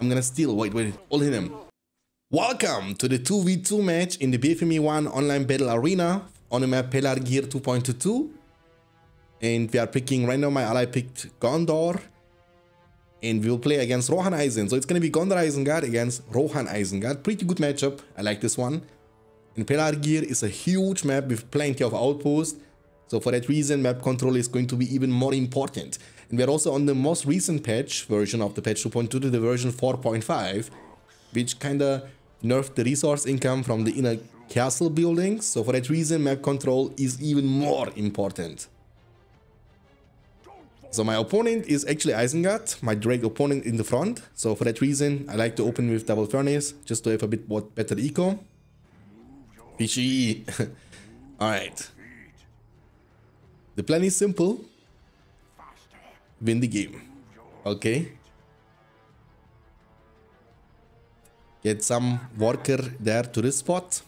I'm gonna steal. Wait, wait, hold him. Welcome to the 2v2 match in the BFME 1 online battle arena on the map Pelargir 2.22. And we are picking now my ally picked Gondor. And we will play against Rohan Eisen. So it's gonna be Gondor Isengard against Rohan Isengard. Pretty good matchup. I like this one. And Pelargir is a huge map with plenty of outposts. So for that reason, map control is going to be even more important. And we're also on the most recent patch version of the patch 2.2 to the version 4.5, which kinda nerfed the resource income from the inner castle buildings. So for that reason, map control is even more important. So my opponent is actually Isengard, my direct opponent in the front. So for that reason, I like to open with Double Furnace, just to have a bit more better eco. Fishy. Alright. The plan is simple. Win the game. Okay. Get some worker there to this spot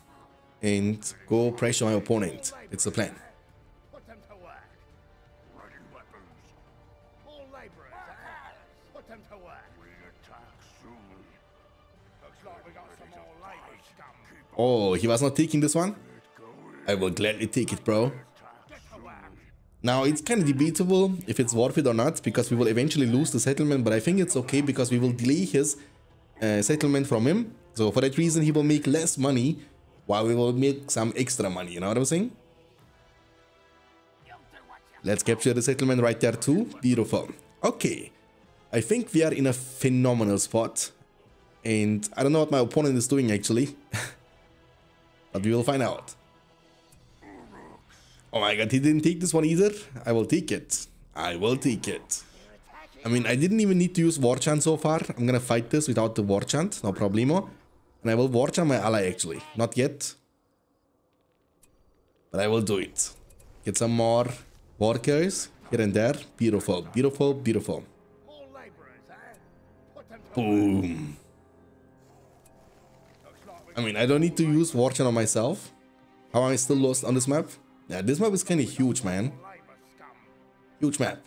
and go pressure my opponent. It's the plan. Oh, he was not taking this one? I will gladly take it, bro. Now, it's kind of debatable if it's worth it or not, because we will eventually lose the settlement, but I think it's okay because we will delay his uh, settlement from him. So for that reason, he will make less money, while we will make some extra money, you know what I'm saying? Let's capture the settlement right there too. Beautiful. Okay. I think we are in a phenomenal spot. And I don't know what my opponent is doing actually. but we will find out. Oh my god, he didn't take this one either? I will take it. I will take it. I mean, I didn't even need to use War Chant so far. I'm gonna fight this without the War Chant, no problemo. And I will War Chant my ally actually. Not yet. But I will do it. Get some more workers here and there. Beautiful, beautiful, beautiful. Boom. I mean, I don't need to use War Chant on myself. How am I still lost on this map? Yeah, this map is kind of huge, man. Huge map.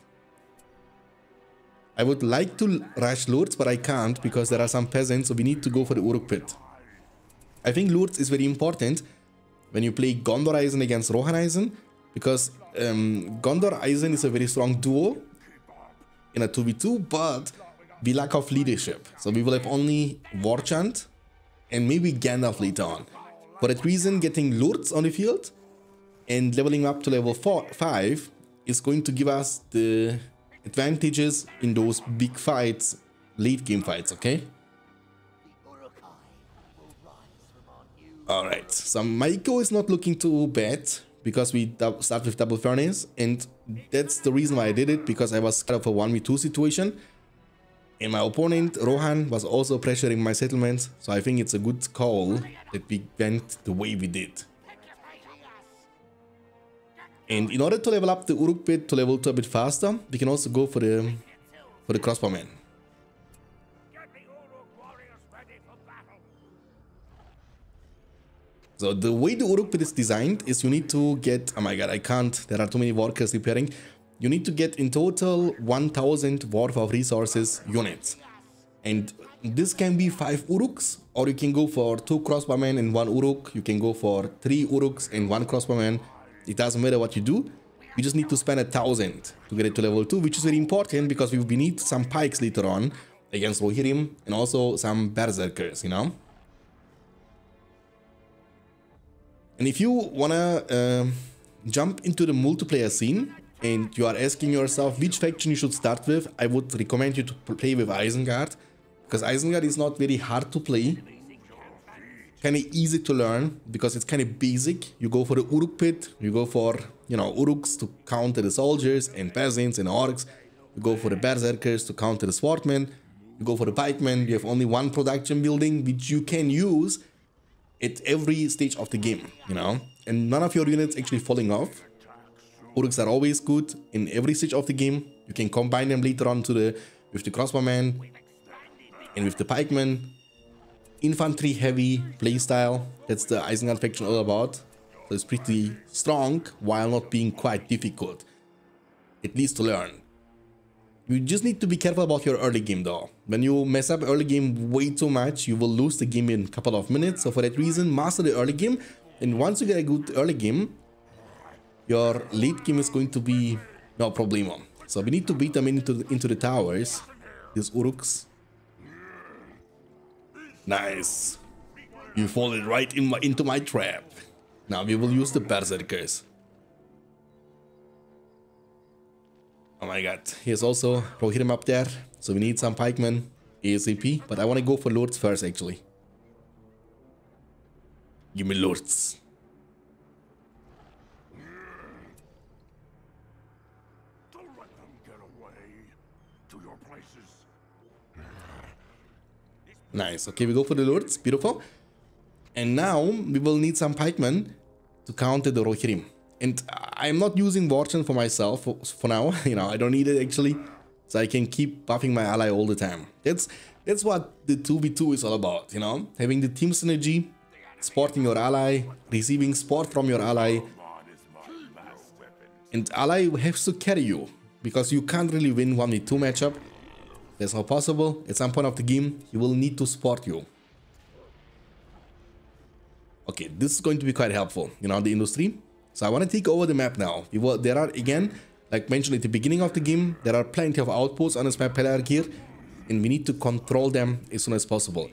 I would like to rush Lurtz, but I can't because there are some peasants, so we need to go for the Uruk pit. I think Lurtz is very important when you play Gondor Eisen against Rohan Eisen because um, Gondor Eisen is a very strong duo in a 2v2, but we lack of leadership. So we will have only War Chant and maybe Gandalf later on. For that reason, getting Lurtz on the field and leveling up to level four, 5 is going to give us the advantages in those big fights, late game fights, okay? Alright, so Maiko is not looking too bad because we start with double furnace and that's the reason why I did it because I was kind of a 1v2 situation and my opponent Rohan was also pressuring my settlements so I think it's a good call that we went the way we did. And in order to level up the Uruk pit to level 2 a bit faster, we can also go for the for the crossbowman. So the way the Uruk pit is designed is you need to get, oh my god, I can't, there are too many workers repairing. You need to get in total 1000 worth of resources units. And this can be 5 Uruks, or you can go for 2 crossbowmen and 1 Uruk. You can go for 3 Uruks and 1 crossbowman. It doesn't matter what you do. You just need to spend a thousand to get it to level 2, which is very important because we will need some pikes later on against Rohirrim and also some berserkers, you know? And if you wanna um jump into the multiplayer scene and you are asking yourself which faction you should start with, I would recommend you to play with Isengard because Isengard is not very hard to play. Kind of easy to learn because it's kind of basic. You go for the Uruk pit, you go for, you know, Uruks to counter the soldiers and peasants and orcs. You go for the berserkers to counter the swordmen. You go for the pikemen. You have only one production building which you can use at every stage of the game, you know, and none of your units actually falling off. Uruks are always good in every stage of the game. You can combine them later on to the with the crossbowman and with the pikeman. Infantry heavy playstyle. That's the Isengard faction all about. So it's pretty strong while not being quite difficult. At least to learn. You just need to be careful about your early game though. When you mess up early game way too much, you will lose the game in a couple of minutes. So for that reason, master the early game. And once you get a good early game, your late game is going to be no problemo. So we need to beat them into, into the towers. These Uruks. Nice. You fallen right in my, into my trap. Now we will use the Berserkers. Oh my god. Here's also Rohirrim up there. So we need some pikemen ASAP. But I want to go for Lurtz first actually. Give me Lurtz. Don't let them get away to your places. Nice. Okay, we go for the Lurtz. Beautiful. And now we will need some pikemen to counter the Rohirrim. And I'm not using Warchant for myself for, now. you know, I don't need it actually. So I can keep buffing my ally all the time. That's that's what the 2v2 is all about, you know? Having the team synergy, sporting your ally, receiving support from your ally. And ally has to carry you. Because you can't really win 1v2 matchup. That's not possible. At some point of the game, he will need to support you. Okay, this is going to be quite helpful, you know, the industry. So I want to take over the map now. There are, again, like mentioned at the beginning of the game, there are plenty of outposts on this map here, and we need to control them as soon as possible.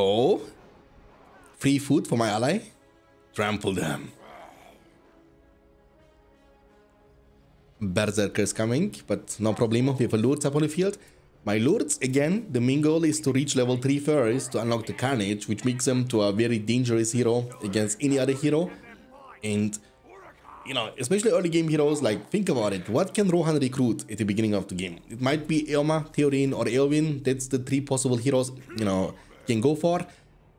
Oh, free food for my ally. Trample them. Berserkers coming, but no problemo. We have a Lurtz up on the field. My Lurtz, again, the main goal is to reach level 3 first to unlock the Carnage, which makes them to a very dangerous hero against any other hero. And, you know, especially early game heroes, like, think about it. What can Rohan recruit at the beginning of the game? It might be Eomer, Theoden, or Eowyn. That's the three possible heroes, you know, can go for.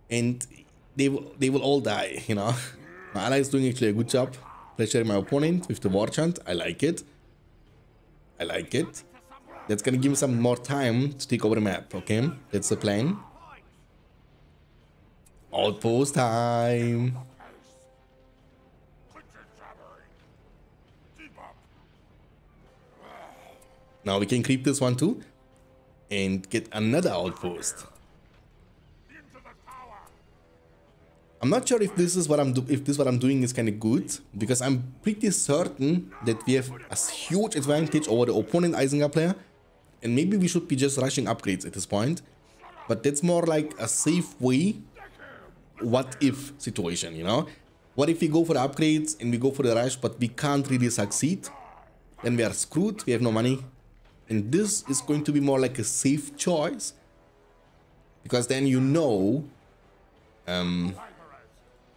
And they, they will all die, you know. My ally is doing actually a good job pressuring my opponent with the war chant. I like it. I like it. That's gonna give me some more time to take over the map, okay? That's the plan. Outpost time. Now we can creep this one too. And get another outpost. I'm not sure if this is what I'm do if this what I'm doing is kind of good because I'm pretty certain that we have a huge advantage over the opponent Isengard player and maybe we should be just rushing upgrades at this point but that's more like a safe way what if situation you know? What if we go for the upgrades and we go for the rush but we can't really succeed? Then we are screwed we have no money. And this is going to be more like a safe choice because then you know um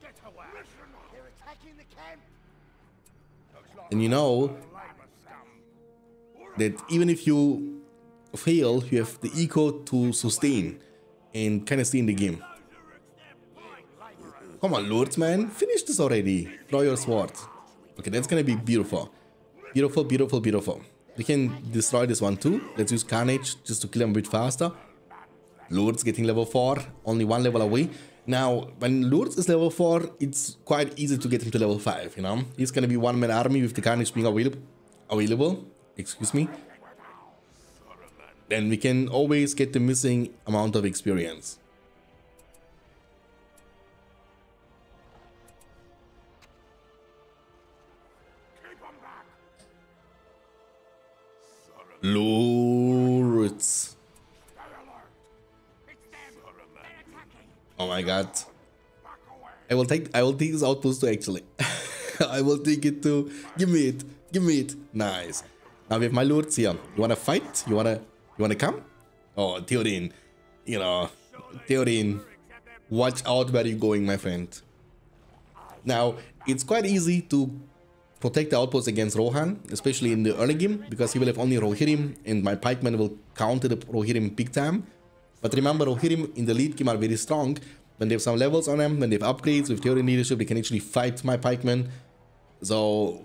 Get away. They're attacking the camp. And you know that even if you fail, you have the eco to sustain and kind of stay in the game. Come on, Lurtz, man. Finish this already. Draw your sword. Okay, that's gonna be beautiful. Beautiful, beautiful, beautiful. We can destroy this one too. Let's use Carnage just to kill him a bit faster. Lurtz getting level 4, only one level away. Now, when Lurtz is level 4, it's quite easy to get him to level 5, you know? He's gonna be one-man army with the Carnage being available. Available, excuse me. Then we can always get the missing amount of experience. Keep I will take I will take this outpost too actually. I will take it too. Give me it. Give me it. Nice. Now we have my Lurtz here. You wanna fight? You wanna you wanna come? Oh Theoden. You know Theoden. Watch out where you're going, my friend. Now, it's quite easy to protect the outpost against Rohan, especially in the early game, because he will have only Rohirrim, and my pikemen will counter the Rohirrim big time. But remember, Rohirrim in the lead game are very strong. When they have some levels on them, when they have upgrades with Theoden leadership, they can actually fight my pikemen. So,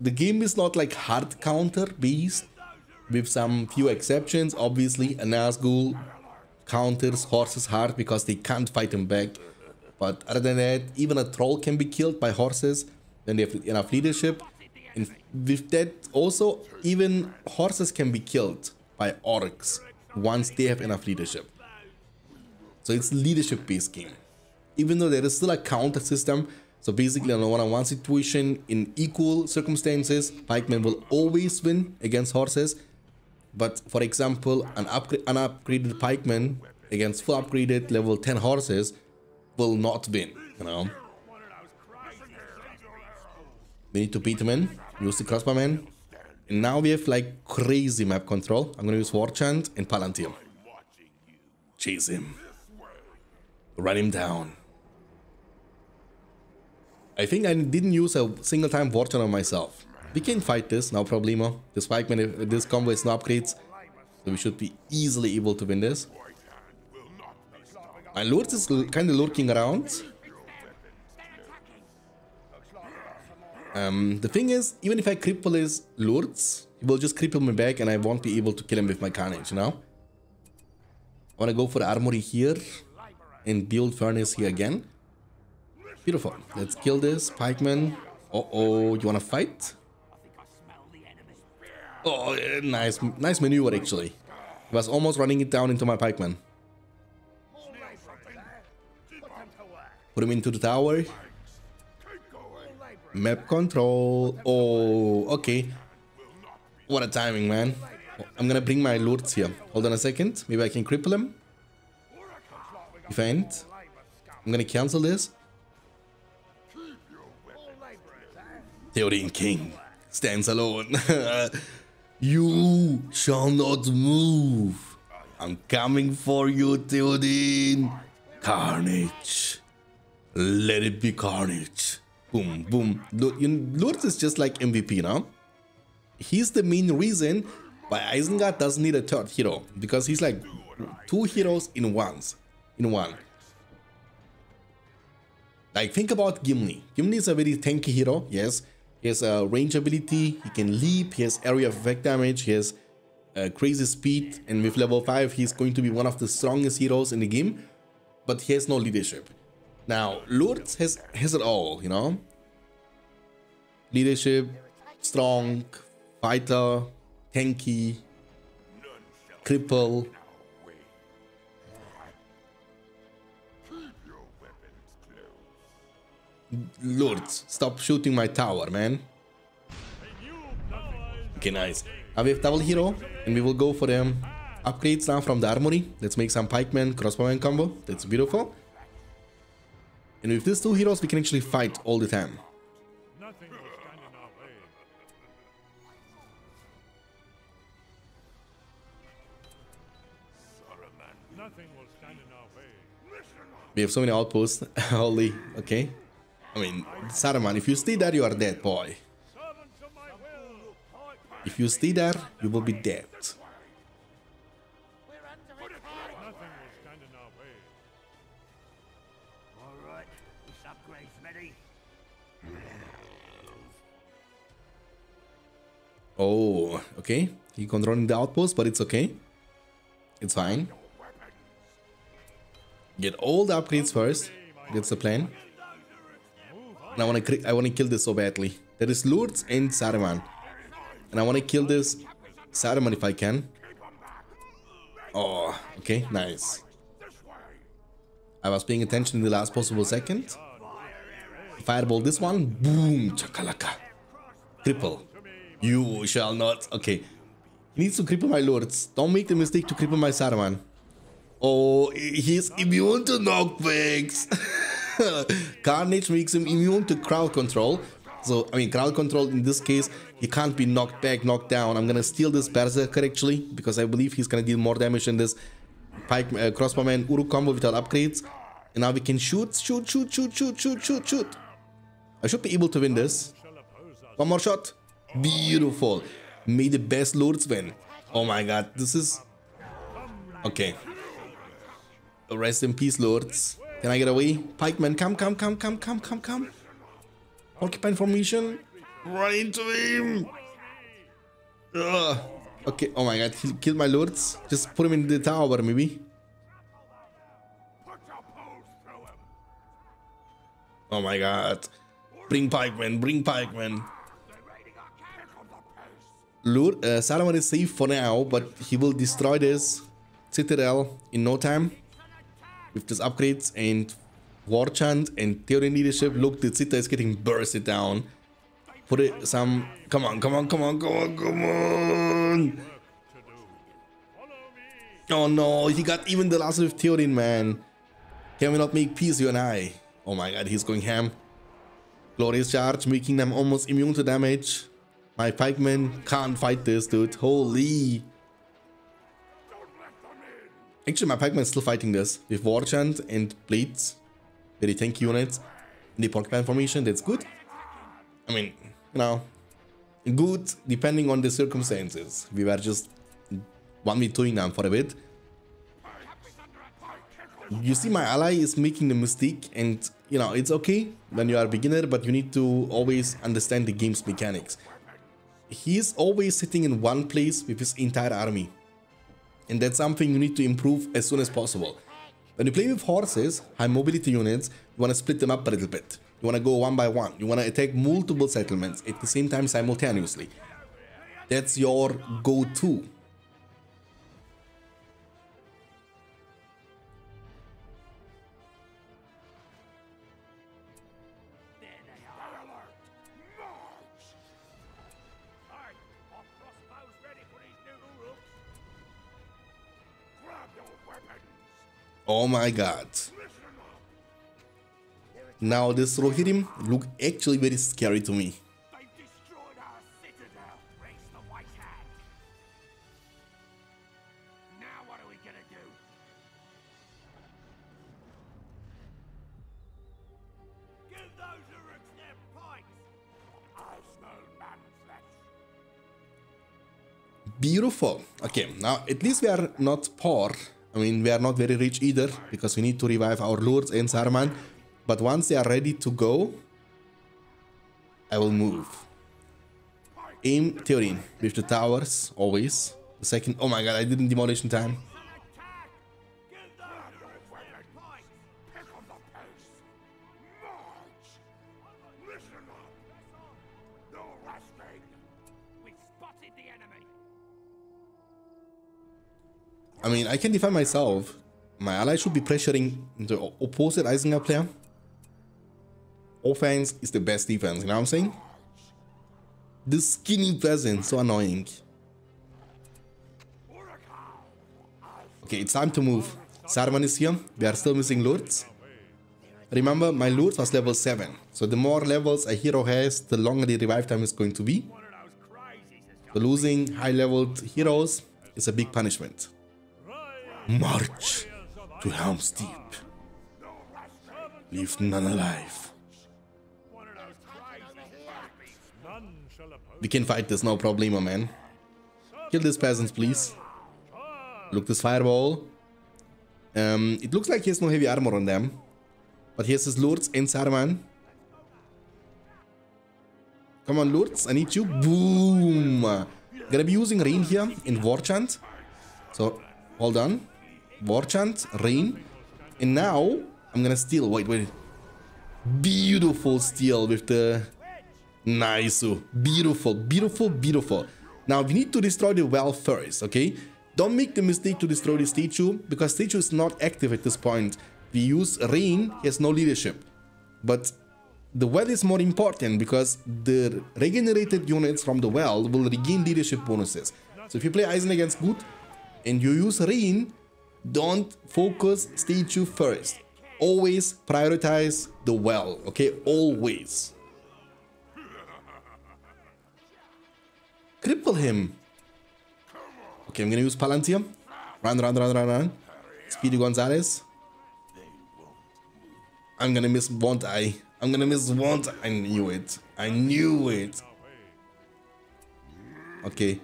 the game is not like hard counter based, with some few exceptions. Obviously, a Nazgul counters horses hard because they can't fight him back. But other than that, even a troll can be killed by horses when they have enough leadership. And with that, also, even horses can be killed by orcs once they have enough leadership. So it's leadership based game. Even though there is still a counter system, so basically in a one-on-one situation in equal circumstances, pikemen will always win against horses. But for example, an upgrade unupgraded pikeman against full upgraded level 10 horses will not win, you know. We need to beat him in, use the crossbowman. And now we have like crazy map control. I'm gonna use War Chant and Palantir. Chase him. Run him down. I think I didn't use a single time Warchant on myself. We can fight this, no problemo. This pikeman, this combo is no upgrades. So we should be easily able to win this. My Lord is kind of lurking around. Um, the thing is, even if I cripple his Lurtz, he will just cripple me back and I won't be able to kill him with my carnage, you know? I wanna go for armory here and build furnace here again. Beautiful. Let's kill this pikeman. Uh-oh, you wanna fight? Oh, nice, nice maneuver actually. I was almost running it down into my pikeman. Put him into the tower. Map control. Oh, okay. What a timing, man. I'm gonna bring my Lurtz here. Hold on a second. Maybe I can cripple him. Event. I'm gonna cancel this. Theoden King stands alone. you shall not move. I'm coming for you, Theoden. Carnage. Let it be carnage. Boom, boom. Lurtz is just like MVP now. He's the main reason why Isengard doesn't need a third hero. Because he's like two heroes in ones. In one. Like think about Gimli. Gimli is a very tanky hero, yes. He has a range ability, he can leap, he has area of effect damage, he has uh, crazy speed, and with level 5 he's going to be one of the strongest heroes in the game, but he has no leadership. Now, Lurtz has, has it all, you know? Leadership, strong, fighter, tanky, cripple. Lurtz, stop shooting my tower, man. Okay, nice. Now we have double hero, and we will go for the upgrades now from the armory. Let's make some pikeman crossbowman combo. That's beautiful. And with these two heroes, we can actually fight all the time. We have so many outposts. Holy, okay. I mean, Saruman, if you stay there, you are dead, boy. If you stay there, you will be dead. Oh, okay. He controlling the outpost, but it's okay. It's fine. Get all the upgrades first. That's the plan. And I want to I want to kill this so badly. There is Lurtz and Saruman. And I want to kill this Saruman if I can. Oh, okay, nice. I was paying attention in the last possible second. Fireball this one. Boom. Chakalaka. Triple. You shall not. Okay. He needs to cripple my Lurtz. Don't make the mistake to cripple my Saruman. Oh, he's immune to knockbacks. Carnage makes him immune to crowd control. So, I mean, crowd control in this case, he can't be knocked back, knocked down. I'm gonna steal this Berserker actually, because I believe he's gonna deal more damage than this Pike uh, Crossbowman Uruk combo without upgrades. And now we can shoot, shoot, shoot, shoot, shoot, shoot, shoot, shoot. I should be able to win this. One more shot. Beautiful. May the best Lurtz win. Oh my god, this is... Okay. Rest in peace, Lurtz. Can I get away? Pikeman, come, come, come, come, come, come, come. Porcupine formation. Run into him. Ugh. Okay, oh my god, he killed my Lurtz. Just put him in the tower, maybe. Put your paws through him. Oh my god. Bring pikemen, bring pikemen. They're raiding our camp. Pick up the pace. Lure, uh, Saruman is safe for now, but he will destroy this citadel in no time with these upgrades and war chant and Theoden leadership. Look, the citadel is getting bursted down. Put it some. Come on, come on, come on, come on, come on. Oh no, he got even the last with Theoden, man. Can we not make peace, you and I? Oh my god, he's going ham. Glorious charge, making them almost immune to damage. My pikemen can't fight this, dude. Holy. Actually, my pikemen still fighting this with War Chant and Blades. Very tanky units in the porcupine formation. That's good. I mean, you know, good depending on the circumstances. We were just one v doing them for a bit. You see, my ally is making the mistake, and you know, it's okay when you are a beginner, but you need to always understand the game's mechanics. He is always sitting in one place with his entire army. And that's something you need to improve as soon as possible. When you play with horses, high mobility units, you want to split them up a little bit. You want to go one by one. You want to attack multiple settlements at the same time simultaneously. That's your go-to. Oh my god. Now this Rohirrim look actually very scary to me. Beautiful. Okay, now at least we are not poor. I mean, we are not very rich either because we need to revive our Lurtz and Saruman. But once they are ready to go, I will move. Aim Theorin with the towers, always. The second, oh my god, I didn't demolish in time. I mean, I can defend myself. My ally should be pressuring the opposite Isengard player. Offense is the best defense, you know what I'm saying? This skinny peasant, so annoying. Okay, it's time to move. Saruman is here. We are still missing Lurtz. Remember, my lord was level 7. So the more levels a hero has, the longer the revive time is going to be. So losing high-leveled heroes is a big punishment. March to Helm's Deep. Leave none alive. We can fight this, no problemo, man. Kill these peasants, please. Look, this fireball. Um, it looks like he has no heavy armor on them. But he has his Lurtz and Saruman. Come on, Lurtz, I need you. Boom! Gonna be using rain here in War Chant. So, hold on. War Chant, rain. And now, I'm gonna steal. Wait, wait. Beautiful steal with the Nice. Beautiful, beautiful, beautiful. Now we need to destroy the well first, okay? Don't make the mistake to destroy the statue because statue is not active at this point. We use rain, he has no leadership. But the well is more important because the regenerated units from the well will regain leadership bonuses. So if you play Eisen against good and you use rain, don't focus statue first. Always prioritize the well, okay? Always. Cripple him. Okay, I'm gonna use Palantir. Run, run, run, run, run. Speedy Gonzalez. I'm gonna miss Won't I? I'm gonna miss I? I knew it. I knew it. Okay.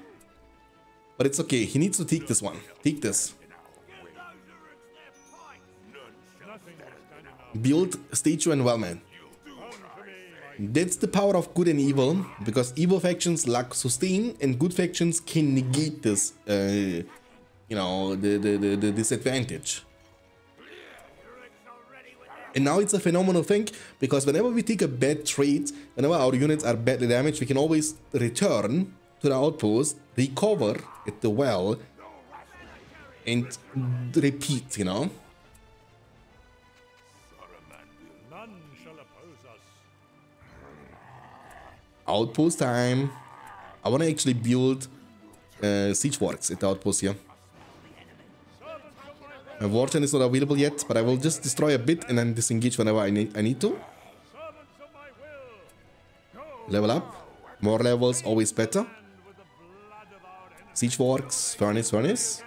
But it's okay. He needs to take this one. Take this. Build statue and wellman. That's the power of good and evil, because evil factions lack sustain, and good factions can negate this, uh, you know, the, the, the, the disadvantage. And now it's a phenomenal thing because whenever we take a bad trade, whenever our units are badly damaged, we can always return to the outpost, recover at the well, and repeat, you know? Outpost time. I want to actually build uh, siege works at the outpost here. My warden is not available yet, but I will just destroy a bit and then disengage whenever I need, I need to. Level up. More levels, always better. Siege works, furnace, furnace.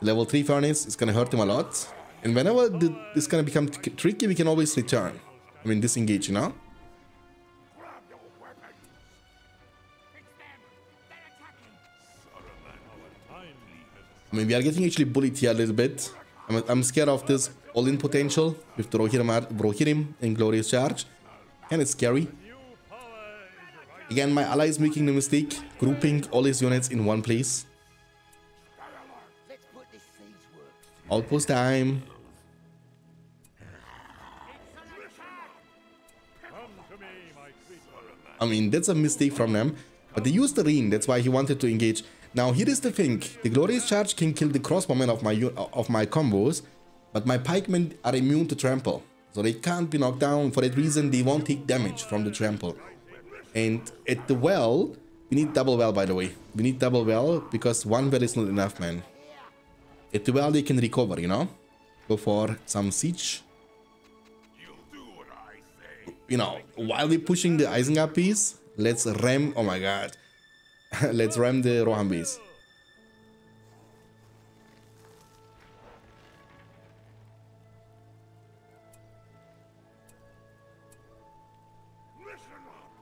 Level 3 furnace is gonna hurt him a lot. And whenever the, this gonna become tricky, we can always return. I mean, disengage, you know? I mean, we are getting actually bullied here a little bit. I'm, I'm scared of this all-in potential with the Rohirrim, Rohirrim in Glorious Charge. And it's scary. Again, my ally is making the mistake, grouping all his units in one place. Outpost time. I mean, that's a mistake from them. But they used the rain, that's why he wanted to engage. Now, here is the thing. The Glorious Charge can kill the crossbowmen of my of my combos, but my pikemen are immune to trample. So they can't be knocked down. For that reason, they won't take damage from the trample. And at the well, we need double well, by the way. We need double well, because one well is not enough, man. At the well, they can recover, you know? Go for some siege. You know, while we're pushing the Isengard piece, let's ram... Oh my god. let's ram the Rohan base.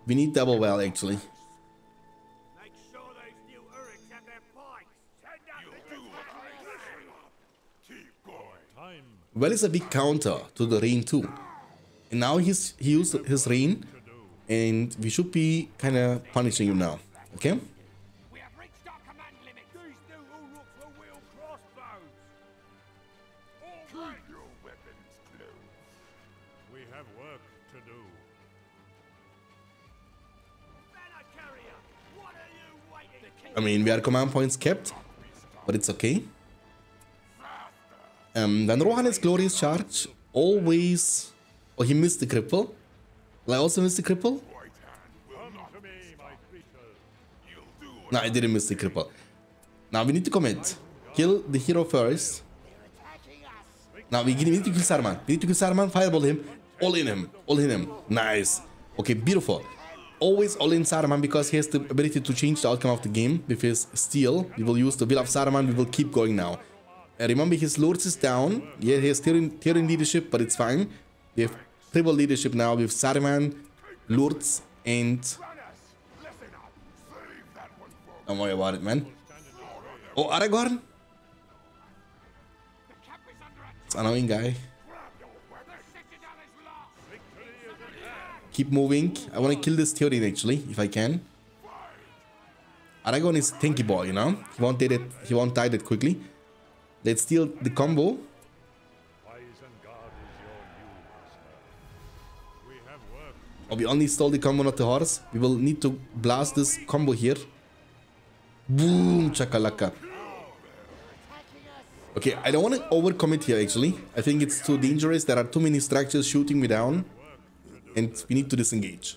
We need double well, actually. Well is a big counter to the rain too. And now he's he used his rain and we should be kind of punishing him now. Okay? I mean, we are command points kept, but it's okay. Um, then Rohan is glorious charge. Always. Oh, he missed the cripple. I also miss the cripple? No, I didn't miss the cripple. Now we need to commit. Kill the hero first. Now we need to kill Saruman. We need to kill Saruman, fireball him, all in him, all in him. Nice. Okay, beautiful. Always all in Saruman because he has the ability to change the outcome of the game with his steel. We will use the will of Saruman. We will keep going now. Uh, remember, his Lurtz is down. Yeah, he has Tyrion, Tyrion leadership, but it's fine. We have triple leadership now with Saruman, Lurtz, and don't worry about it, man. Oh, Aragorn? It's annoying guy. Keep moving. I want to kill this Theoden actually, if I can. Aragorn is tanky boy, you know? He won't die he won't die that quickly. Let's steal the combo. Oh, we only stole the combo, not the horse. We will need to blast this combo here. Boom, chakalaka. Okay, I don't want to overcommit here actually. I think it's too dangerous. There are too many structures shooting me down. And we need to disengage.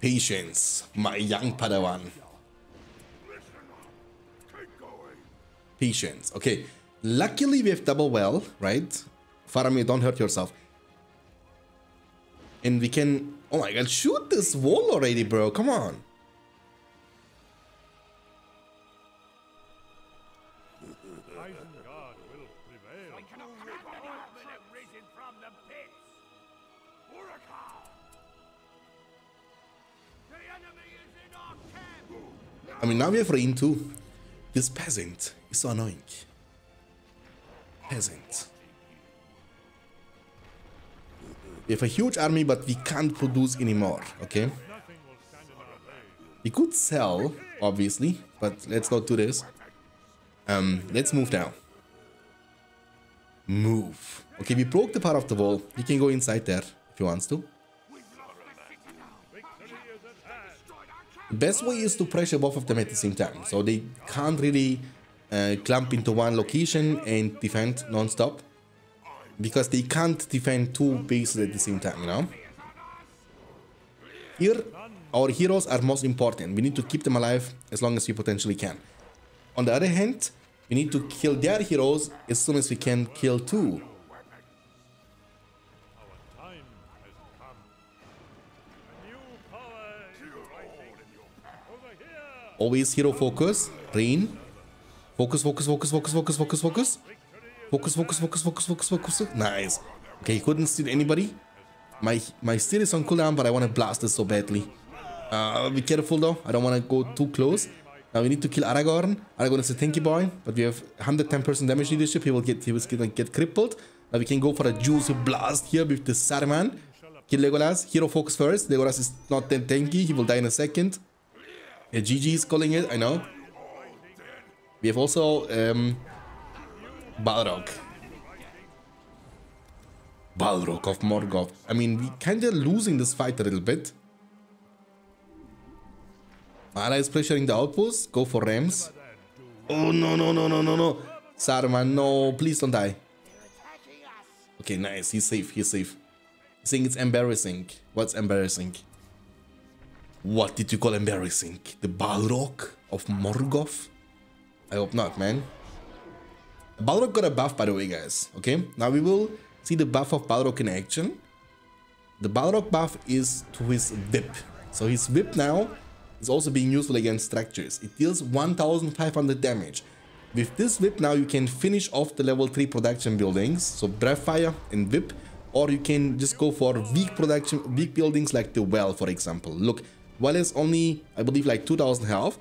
Patience, my young Padawan. Patience. Okay. Luckily we have double well, right? Faramir, don't hurt yourself. And we can... Oh my god, shoot this wall already, bro. Come on. Now we have rain too. This peasant is so annoying. Peasant. We have a huge army, but we can't produce anymore, okay? We could sell, obviously, but let's not do this. Um, let's move now. Move. Okay, we broke the part of the wall. You can go inside there if you wants to. Best way is to pressure both of them at the same time, so they can't really uh, clump into one location and defend non-stop. Because they can't defend two bases at the same time, you know? Here, our heroes are most important. We need to keep them alive as long as we potentially can. On the other hand, we need to kill their heroes as soon as we can kill two. Always hero focus. Rain. Focus, focus, focus, focus, focus, focus, focus. Focus, focus, focus, focus, focus, focus. Nice. Okay, he couldn't steal anybody. My my steal is on cooldown, but I want to blast this so badly. Uh, be careful though. I don't want to go too close. Now we need to kill Aragorn. Aragorn is a tanky boy, but we have 110% damage leadership. He will get he will get crippled. Now we can go for a juicy blast here with the Saruman. Kill Legolas. Hero focus first. Legolas is not that tanky. He will die in a second. Yeah, GG is calling it. I know. We have also um, Balrog. Balrog of Morgoth. I mean, we kinda losing this fight a little bit. Mara is pressuring the outpost. Go for Rams. Oh, no, no, no, no, no, no. Saruman, no, please don't die. Okay, nice. He's safe. He's safe. He's saying it's embarrassing. What's embarrassing? What did you call embarrassing? The Balrog of Morgoth? I hope not, man. Balrog got a buff, by the way, guys. Okay, now we will see the buff of Balrog in action. The Balrog buff is to his whip. So his whip now is also being useful against structures. It deals 1500 damage. With this whip now you can finish off the level 3 production buildings, so breath fire and whip, or you can just go for weak production, weak buildings like the well, for example. Look, well is only, I believe, like 2000 health,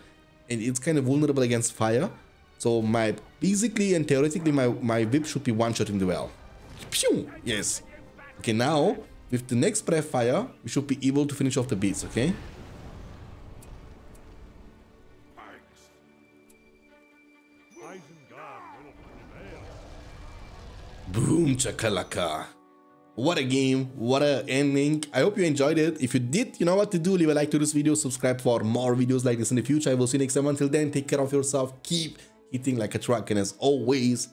and it's kind of vulnerable against fire. So my basically and theoretically my, my whip should be one-shotting the well. Pew! Yes. Okay, now with the next breath fire, we should be able to finish off the beats, okay? Boom chakalaka. What a game, what a ending. I hope you enjoyed it. If you did, you know what to do. Leave a like to this video, subscribe for more videos like this in the future. I will see you next time. Until then, take care of yourself. Keep hitting like a truck. And as always,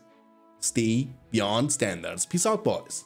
stay beyond standards. Peace out, boys.